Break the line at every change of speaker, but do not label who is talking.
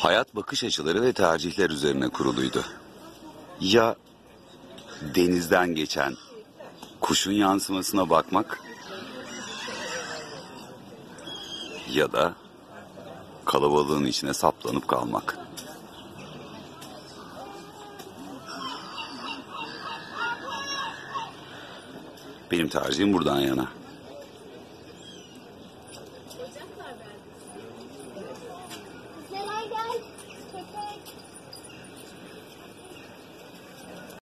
Hayat bakış açıları ve tercihler üzerine kuruluydu. Ya denizden geçen kuşun yansımasına bakmak ya da kalabalığın içine saplanıp kalmak. Benim tercihim buradan yana.